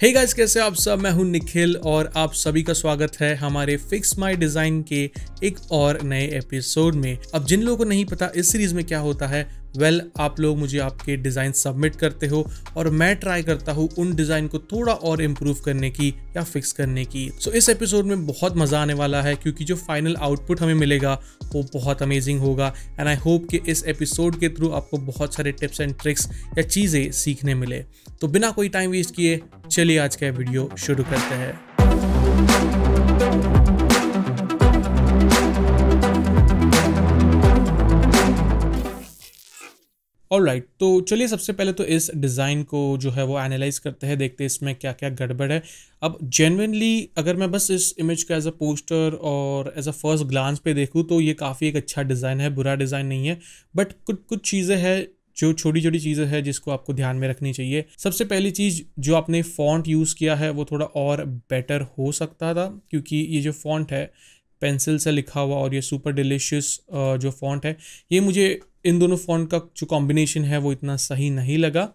हे hey guys कैसे आप सब? मैं हूँ निखिल और आप सभी का स्वागत है हमारे फिक्स माय डिज़ाइन के एक और नए एपिसोड में। अब जिन लोगों को नहीं पता, इस सीरीज़ में क्या होता है वेल well, आप लोग मुझे आपके डिज़ाइन सबमिट करते हो और मैं ट्राई करता हूँ उन डिज़ाइन को थोड़ा और इम्प्रूव करने की या फिक्स करने की। सो so, इस एपिसोड में बहुत मज़ा आने वाला है क्योंकि जो फाइनल आउटपुट हमें मिलेगा वो बहुत अमेजिंग होगा। एंड आई होप कि इस एपिसोड के थ्रू आपको बहुत सारे टिप्स एंड ट्रिक्स या चीज़ें सीखने मिले। तो बिना कोई टाइम वेस्ट किए चलिए आज का वीडियो शुरू करते हैं। ऑल राइट right, तो चलिए सबसे पहले तो इस डिज़ाइन को जो है वो एनालाइज करते हैं देखते हैं इसमें क्या क्या गड़बड़ है। अब जेनविनली अगर मैं बस इस इमेज का एज अ पोस्टर और एज अ फ़र्स्ट ग्लांस पे देखूँ तो ये काफ़ी एक अच्छा डिज़ाइन है बुरा डिज़ाइन नहीं है। बट कुछ कुछ चीज़ें हैं जो छोटी छोटी चीज़ें हैं जिसको आपको ध्यान में रखनी चाहिए। सबसे पहली चीज़ जो आपने फॉन्ट यूज़ किया है वो थोड़ा और बेटर हो सकता था क्योंकि ये जो फॉन्ट है पेंसिल से लिखा हुआ और ये सुपर डिलीशियस जो फॉन्ट है ये मुझे इन दोनों फ़ॉन्ट का जो कॉम्बिनेशन है, वो इतना सही नहीं लगा,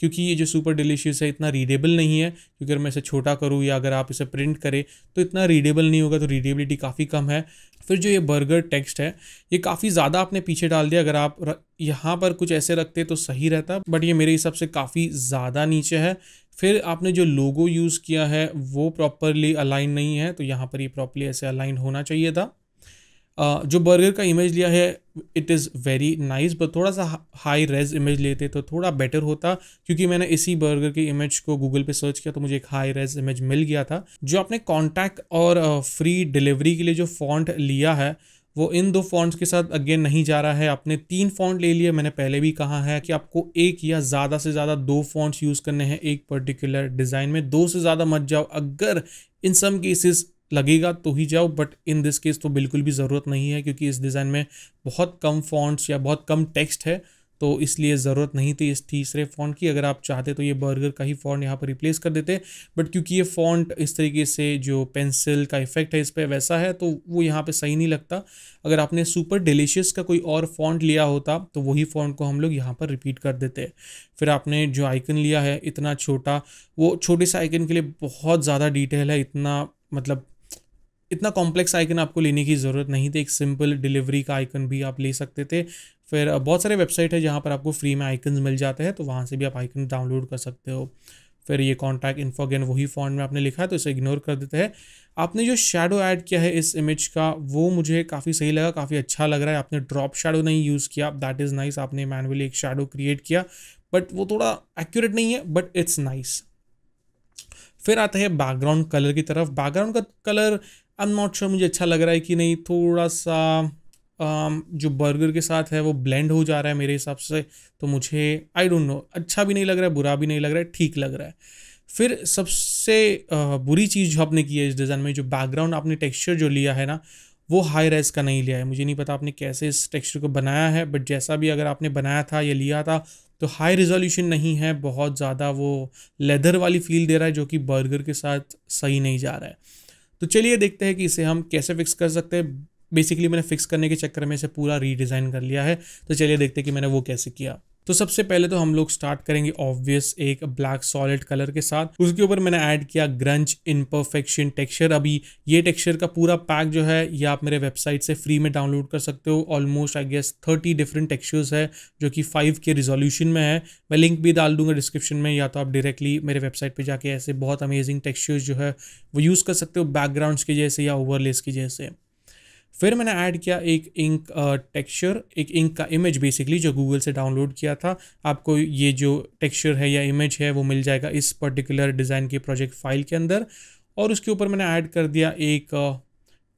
क्योंकि ये जो सुपर डिलीशियस है, इतना रीडेबल नहीं है। क्योंकि अगर मैं इसे छोटा करूँ या अगर आप इसे प्रिंट करें तो इतना रीडेबल नहीं होगा तो रीडेबिलिटी काफ़ी कम है। फिर जो ये बर्गर टेक्स्ट है, ये काफ़ी ज़्यादा आपने पीछे डाल दिया। अगर आप यहाँ पर कुछ ऐसे रखते तो सही रहता बट ये मेरे हिसाब से काफ़ी ज़्यादा नीचे है। फिर आपने जो लोगो यूज़ किया है, वो प्रॉपरली अलाइन नहीं है तो यहाँ पर ये प्रॉपरली ऐसे अलाइन होना चाहिए था। जो बर्गर का इमेज लिया है it is very nice but थोड़ा सा हाई रेज इमेज लेते तो थोड़ा बेटर होता, क्योंकि मैंने इसी बर्गर की इमेज को गूगल पे सर्च किया तो मुझे एक हाई रेज इमेज मिल गया था। जो आपने कॉन्टैक्ट और फ्री डिलीवरी के लिए जो फॉन्ट लिया है, वो इन दो फॉन्ट्स के साथ अगेन नहीं जा रहा है। आपने तीन फॉन्ट ले लिए, मैंने पहले भी कहा है कि आपको एक या ज़्यादा से ज़्यादा दो फॉन्ट्स यूज़ करने हैं एक पर्टिकुलर डिज़ाइन में। दो से ज़्यादा मत जाओ। अगर इन सम केसेस लगेगा तो ही जाओ बट इन दिस केस तो बिल्कुल भी ज़रूरत नहीं है, क्योंकि इस डिज़ाइन में बहुत कम फॉन्ट्स या बहुत कम टेक्स्ट है तो इसलिए ज़रूरत नहीं थी इस तीसरे फ़ॉन्ट की। अगर आप चाहते तो ये बर्गर का ही फ़ॉन्ट यहाँ पर रिप्लेस कर देते बट क्योंकि ये फ़ॉन्ट इस तरीके से जो पेंसिल का इफ़ेक्ट है इस पर वैसा है तो वो यहाँ पे सही नहीं लगता। अगर आपने सुपर डिलीशियस का कोई और फ़ॉन्ट लिया होता तो वही फ़ॉन्ट को हम लोग यहाँ पर रिपीट कर देते। फिर आपने जो आइकन लिया है, इतना छोटा, वो छोटे से आइकन के लिए बहुत ज़्यादा डिटेल है, इतना मतलब इतना कॉम्प्लेक्स आइकन आपको लेने की ज़रूरत नहीं थी, एक सिंपल डिलीवरी का आइकन भी आप ले सकते थे। फिर बहुत सारे वेबसाइट है जहाँ पर आपको फ्री में आइकन मिल जाते हैं तो वहाँ से भी आप आइकन डाउनलोड कर सकते हो। फिर ये कॉन्टैक्ट इन्फो अगेन वही फॉन्ट में आपने लिखा है तो इसे इग्नोर कर देते हैं। आपने जो शेडो ऐड किया है इस इमेज का, वो मुझे काफ़ी सही लगा, काफ़ी अच्छा लग रहा है। आपने ड्रॉप शेडो नहीं यूज़ किया दैट इज़ नाइस आपने मैनुअली एक शेडो क्रिएट किया बट वो थोड़ा एक्यूरेट नहीं है बट इट्स नाइस फिर आते हैं बैकग्राउंड कलर की तरफ़। बैकग्राउंड का colour I am not sure मुझे अच्छा लग रहा है कि नहीं। थोड़ा सा um, जो बर्गर के साथ है वो ब्लेंड हो जा रहा है मेरे हिसाब से तो मुझे आई डोंट नो अच्छा भी नहीं लग रहा है बुरा भी नहीं लग रहा है ठीक लग रहा है। फिर सबसे uh, बुरी चीज़ जो आपने की है इस डिज़ाइन में जो बैकग्राउंड आपने टेक्सचर जो लिया है ना वो हाई रेस का नहीं लिया है। मुझे नहीं पता आपने कैसे इस टेक्सचर को बनाया है बट जैसा भी अगर आपने बनाया था या लिया था तो हाई रिजोल्यूशन नहीं है बहुत ज़्यादा वो लेदर वाली फील दे रहा है जो कि बर्गर के साथ सही नहीं जा रहा है। तो चलिए देखते हैं कि इसे हम कैसे फिक्स कर सकते हैं। बेसिकली मैंने फिक्स करने के चक्कर में इसे पूरा रीडिज़ाइन कर लिया है। तो चलिए देखते हैं कि मैंने वो कैसे किया। तो सबसे पहले तो हम लोग स्टार्ट करेंगे ऑब्वियस एक ब्लैक सॉलिड कलर के साथ। उसके ऊपर मैंने ऐड किया ग्रंच इनपरफेक्शन टेक्सचर अभी ये टेक्सचर का पूरा पैक जो है, ये आप मेरे वेबसाइट से फ्री में डाउनलोड कर सकते हो। Almost I guess thirty different textures है, जो कि फाइव के रिजोल्यूशन में है। मैं लिंक भी डाल दूँगा डिस्क्रिप्शन में, या तो आप डायरेक्टली मेरे वेबसाइट पर जाके ऐसे बहुत अमेजिंग टेक्सचर्स जो है, वो यूज़ कर सकते हो बैकग्राउंड्स के जैसे या ओवरलेस की जैसे। फिर मैंने ऐड किया एक इंक टेक्सचर एक इंक का इमेज बेसिकली जो गूगल से डाउनलोड किया था। आपको ये जो टेक्सचर है या इमेज है वो मिल जाएगा इस पर्टिकुलर डिज़ाइन के प्रोजेक्ट फ़ाइल के अंदर। और उसके ऊपर मैंने ऐड कर दिया एक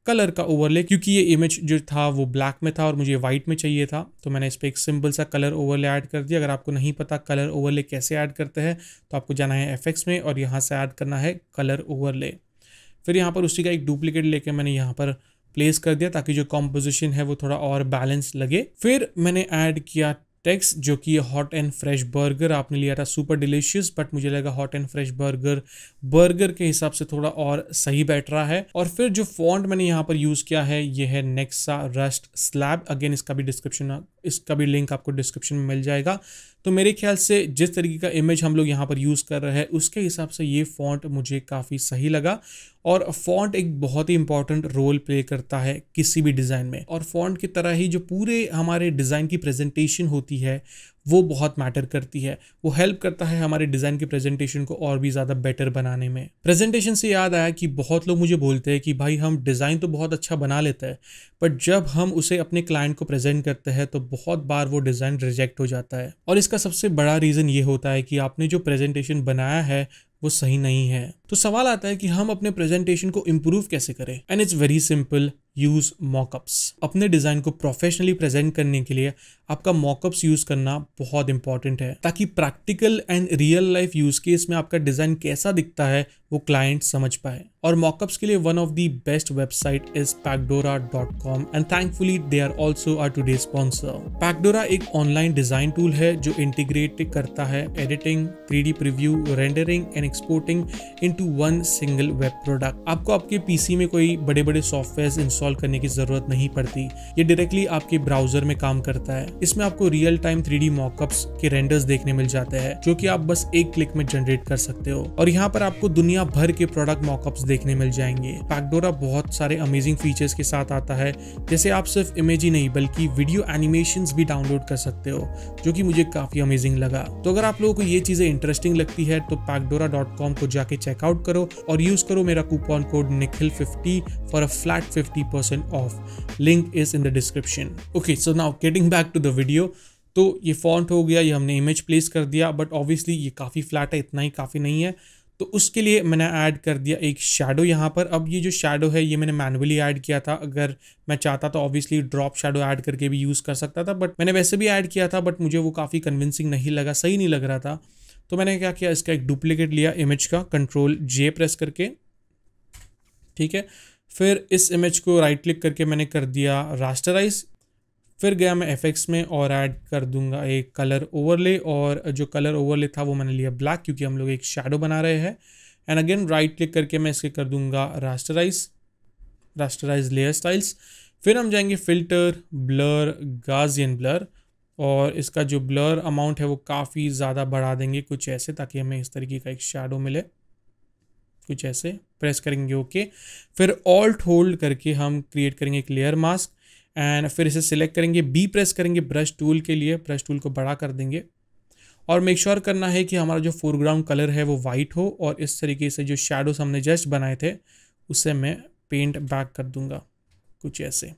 कलर का ओवरले क्योंकि ये इमेज जो था वो ब्लैक में था और मुझे वाइट में चाहिए था। तो मैंने इस पर एक सिंपल सा कलर ओवरले ऐड कर दिया। अगर आपको नहीं पता कलर ओवरले कैसे ऐड करते हैं तो आपको जाना है एफएक्स में और यहाँ से ऐड करना है कलर ओवरले फिर यहाँ पर उसी का एक डुप्लीकेट लेके मैंने यहाँ पर प्लेस कर दिया ताकि जो कॉम्पोजिशन है वो थोड़ा और बैलेंस लगे। फिर मैंने ऐड किया टेक्स जो कि हॉट एंड फ्रेश बर्गर आपने लिया था सुपर डिलीशियस बट मुझे लगा hot and fresh burger burger के हिसाब से थोड़ा और सही बैठ रहा है। और फिर जो फॉन्ट मैंने यहाँ पर यूज़ किया है, ये है नेक्सा रस्ट स्लैब अगेन इसका भी डिस्क्रिप्शन इसका भी लिंक आपको डिस्क्रिप्शन में मिल जाएगा। तो मेरे ख्याल से जिस तरीके का इमेज हम लोग यहाँ पर यूज़ कर रहे हैं, उसके हिसाब से ये फॉन्ट मुझे काफ़ी सही लगा। और फॉन्ट एक बहुत ही इंपॉर्टेंट रोल प्ले करता है किसी भी डिज़ाइन में। और फॉन्ट की तरह ही जो पूरे हमारे डिज़ाइन की प्रेजेंटेशन होती है वो बहुत मैटर करती है। वो हेल्प करता है हमारे डिज़ाइन के प्रेजेंटेशन को और भी ज़्यादा बेटर बनाने में। प्रेजेंटेशन से याद आया कि बहुत लोग मुझे बोलते हैं कि भाई हम डिज़ाइन तो बहुत अच्छा बना लेते हैं बट जब हम उसे अपने क्लाइंट को प्रेजेंट करते हैं तो बहुत बार वो डिज़ाइन रिजेक्ट हो जाता है। और इसका सबसे बड़ा रीज़न ये होता है कि आपने जो प्रेजेंटेशन बनाया है, वो सही नहीं है। तो सवाल आता है कि हम अपने प्रेजेंटेशन को इम्प्रूव कैसे करें? And it's very simple use mockups अपने डिज़ाइन को प्रोफेशनली प्रेजेंट करने के लिए आपका मॉकअप्स यूज़ करना बहुत इंपॉर्टेंट है। ताकि practical and real life use case में आपका डिज़ाइन कैसा दिखता है, वो क्लाइंट समझ पाए। और मॉकअप्स के लिए one of the best website is Pacdora dot com and thankfully they are also our today sponsor Pacdora एक ऑनलाइन डिज़ाइन टूल है जो इंटीग्रेट करता है editing three D preview rendering and exporting into one single web product आपको आपके PC में कोई बड़े बड़े सॉफ्टवेयर इंस्टॉल करने की ज़रूरत नहीं पड़ती। ये डायरेक्टली आपके ब्राउज़र में काम करता है। इसमें आपको रियल टाइम थ्री डी के रेंडर्स देखने मिल जाते हैं, जो कि आप बस एक क्लिक में जनरेट कर सकते हो। और यहाँ पर आपको दुनिया भर के प्रोडक्ट मॉकअप्स देखने मिल जाएँगे। पैकडोरा बहुत सारे अमेजिंग फीचर्स के साथ आता है, जैसे आप सिर्फ़ इमेज ही नहीं, बल्कि वीडियो एनिमेशन भी डाउनलोड कर सकते हो, जो कि मुझे काफ़ी अमेजिंग लगा। तो अगर आप लोगों को ये चीज़ें इंटरेस्टिंग लगती है तो पैकडोरा को जाके चेकआउट करो और यूज़ करो मेरा coupon code Nikhil fifty for a flat fifty percent off link is in the description okay so now getting back to the video तो ये फॉन्ट हो गया, ये हमने इमेज प्लेस कर दिया बट ऑब्वियसली ये काफ़ी फ्लैट है, इतना ही काफ़ी नहीं है। तो उसके लिए मैंने ऐड कर दिया एक शेडो यहाँ पर। अब ये जो शेडो है, ये मैंने मैनुअली ऐड किया था। अगर मैं चाहता तो ऑब्वियसली ड्रॉप शेडो ऐड करके भी यूज़ कर सकता था बट मैंने वैसे भी ऐड किया था बट मुझे वो काफ़ी कन्विंसिंग नहीं लगा, सही नहीं लग रहा था। तो मैंने क्या किया, इसका एक डुप्लीकेट लिया इमेज का कंट्रोल जे प्रेस करके। ठीक है? फिर इस इमेज को राइट क्लिक करके मैंने कर दिया रास्टराइज फिर गया मैं एफ़ में और ऐड कर दूँगा एक कलर ओवरले और जो कलर ओवरले था वो मैंने लिया ब्लैक क्योंकि हम लोग एक शेडो बना रहे हैं। एंड अगेन राइट क्लिक करके मैं इसके कर दूँगा रास्टराइज रास्टराइज लेयर स्टाइल्स फिर हम जाएँगे फ़िल्टर ब्लर गाजियन ब्लर और इसका जो ब्लर अमाउंट है वो काफ़ी ज़्यादा बढ़ा देंगे कुछ ऐसे ताकि हमें इस तरीके का एक शेडो मिले। कुछ ऐसे प्रेस करेंगे ओके फिर ऑल्ट होल्ड करके हम क्रिएट करेंगे एक लेयर मास्क एंड फिर इसे सिलेक्ट करेंगे बी प्रेस करेंगे ब्रश टूल के लिए ब्रश टूल को बड़ा कर देंगे। और मेक श्योर sure करना है कि हमारा जो फोरग्राउंड कलर है वो वाइट हो और इस तरीके से जो शेडोज हमने जस्ट बनाए थे, उसे मैं पेंट बैक कर दूँगा, कुछ ऐसे।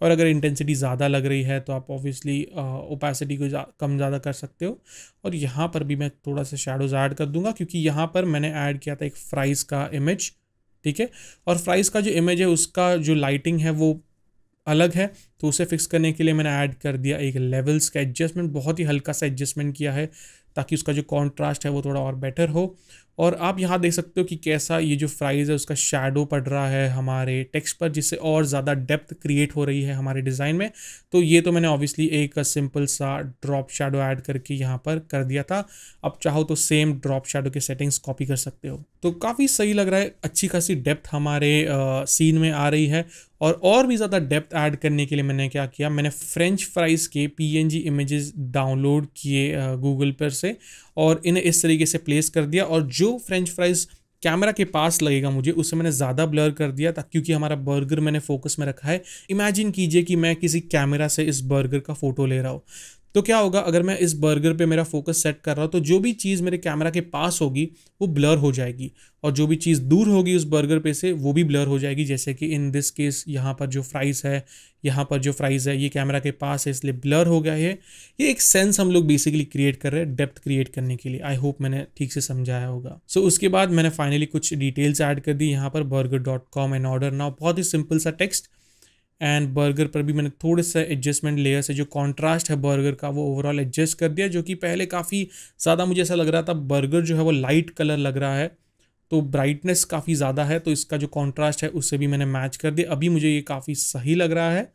और अगर इंटेंसिटी ज़्यादा लग रही है तो आप ऑब्वियसली ओपेसिटी को जा, कम ज़्यादा कर सकते हो। और यहाँ पर भी मैं थोड़ा सा शेडोज ऐड कर दूँगा क्योंकि यहाँ पर मैंने ऐड किया था एक फ्राइज़ का इमेज ठीक है? और फ्राइज़ का जो इमेज है उसका जो लाइटिंग है वो अलग है तो उसे फिक्स करने के लिए मैंने ऐड कर दिया एक लेवल्स का एडजस्टमेंट बहुत ही हल्का सा एडजस्टमेंट किया है ताकि उसका जो कॉन्ट्रास्ट है वो थोड़ा और बेटर हो। और आप यहाँ देख सकते हो कि कैसा ये जो फ्राइज़ है, उसका शेडो पड़ रहा है हमारे टेक्स्ट पर, जिससे और ज़्यादा डेप्थ क्रिएट हो रही है हमारे डिज़ाइन में। तो ये तो मैंने ऑब्वियसली एक सिंपल सा ड्रॉप शेडो ऐड करके यहाँ पर कर दिया था। अब चाहो तो सेम ड्रॉप शेडो के सेटिंग्स कॉपी कर सकते हो। तो काफ़ी सही लग रहा है, अच्छी खासी डेप्थ हमारे सीन में आ रही है। और और भी ज़्यादा डेप्थ ऐड करने के लिए मैंने क्या किया, मैंने फ्रेंच फ्राइज़ के पीएनजी इमेजेस डाउनलोड किए गूगल पर से। और इन्हें इस तरीके से प्लेस कर दिया और जो फ्रेंच फ्राइज़ कैमरा के पास लगेगा मुझे उसे मैंने ज़्यादा ब्लर कर दिया था क्योंकि हमारा बर्गर मैंने फोकस में रखा है। इमेजिन कीजिए कि मैं किसी कैमरा से इस बर्गर का फ़ोटो ले रहा हूँ। तो क्या होगा अगर मैं इस बर्गर पे मेरा फोकस सेट कर रहा हूँ तो जो भी चीज़ मेरे कैमरा के पास होगी वो ब्लर हो जाएगी। और जो भी चीज़ दूर होगी उस बर्गर पे से वो भी ब्लर हो जाएगी। जैसे कि इन दिस केस यहाँ पर जो फ्राइज़ है यहाँ पर जो फ्राइज़ है ये कैमरा के पास है इसलिए ब्लर हो गया है। ये एक सेंस हम लोग बेसिकली क्रिएट कर रहे हैं डेप्थ क्रिएट करने के लिए। आई होप मैंने ठीक से समझाया होगा। सो so, उसके बाद मैंने फाइनली कुछ डिटेल्स ऐड कर दी। यहाँ पर burger dot com and order now बहुत ही सिंपल सा टेक्स्ट एंड बर्गर पर भी मैंने थोड़े सा एडजस्टमेंट लेयर से जो कॉन्ट्रास्ट है बर्गर का वो ओवरऑल एडजस्ट कर दिया जो कि पहले काफ़ी ज़्यादा मुझे ऐसा लग रहा था बर्गर जो है वो लाइट कलर लग रहा है तो ब्राइटनेस काफ़ी ज़्यादा है तो इसका जो कॉन्ट्रास्ट है उससे भी मैंने मैच कर दिया। अभी मुझे ये काफ़ी सही लग रहा है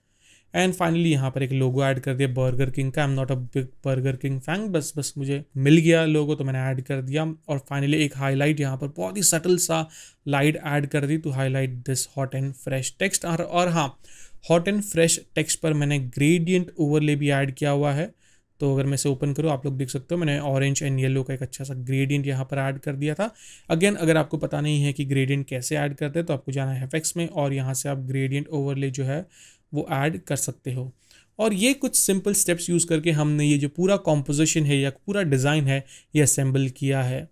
एंड फाइनली यहाँ पर एक लोगो ऐड कर दिया बर्गर किंग का। I am not a big Burger King fan बस बस मुझे मिल गया लोगो तो मैंने ऐड कर दिया। और फाइनली एक हाईलाइट यहाँ पर बहुत ही सटल सा लाइट ऐड कर दी to highlight this hot and fresh text और, और हाँ हॉट एंड फ्रेश टेक्स्ट पर मैंने ग्रेडियंट ओवरले भी ऐड किया हुआ है। तो अगर मैं इसे ओपन करूँ, आप लोग देख सकते हो, मैंने ऑरेंज एंड येलो का एक अच्छा सा ग्रेडियंट यहाँ पर ऐड कर दिया था। अगेन अगर आपको पता नहीं है कि ग्रेडियंट कैसे ऐड करते हैं तो आपको जाना है एफेक्ट्स में और यहाँ से आप ग्रेडियंट ओवरले जो है, वो ऐड कर सकते हो। और ये कुछ सिंपल स्टेप्स यूज़ करके हमने ये जो पूरा कॉम्पोजिशन है या पूरा डिज़ाइन है, ये असेंबल किया है।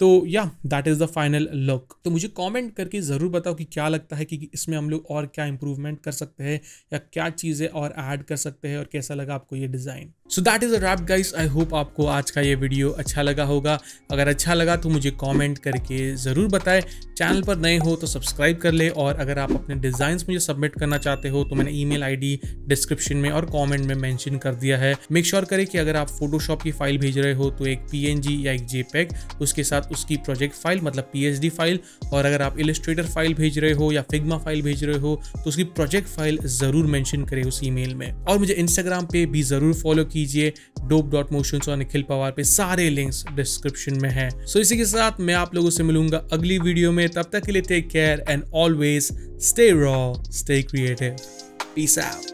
तो yeah that is the final look तो मुझे कमेंट करके ज़रूर बताओ कि क्या लगता है कि इसमें हम लोग और क्या इम्प्रूवमेंट कर सकते हैं या क्या चीज़ें और ऐड कर सकते हैं और कैसा लगा आपको ये design so that is a wrap guys I hope आपको आज का ये वीडियो अच्छा लगा होगा। अगर अच्छा लगा तो मुझे कमेंट करके ज़रूर बताएँ। चैनल पर नए हो तो सब्सक्राइब कर ले और अगर आप अपने डिज़ाइंस मुझे सबमिट करना चाहते हो तो मैंने ईमेल आईडी डिस्क्रिप्शन में और कमेंट में मेंशन कर दिया है। मेक श्योर sure करें कि अगर आप फोटोशॉप की फ़ाइल भेज रहे हो तो एक पीएनजी या एक जेपेग उसके साथ उसकी प्रोजेक्ट फ़ाइल मतलब पीएचडी फ़ाइल और अगर आप इलिस्ट्रेटर फ़ाइल भेज रहे हो या फिग्मा फ़ाइल भेज रहे हो तो उसकी प्रोजेक्ट फ़ाइल ज़रूर मैंशन करें उस ई में। और मुझे इंस्टाग्राम पे भी ज़रूर फॉलो कीजिए। डोप डॉट मोशन और निखिल पवार पे सारे लिंक्स डिस्क्रिप्शन में है। सो so, इसी के साथ मैं आप लोगों से मिलूँगा अगली वीडियो में। तब तक के लिए take care and always stay raw stay creative peace out